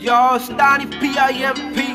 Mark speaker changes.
Speaker 1: Yo, Stani P-I-M-P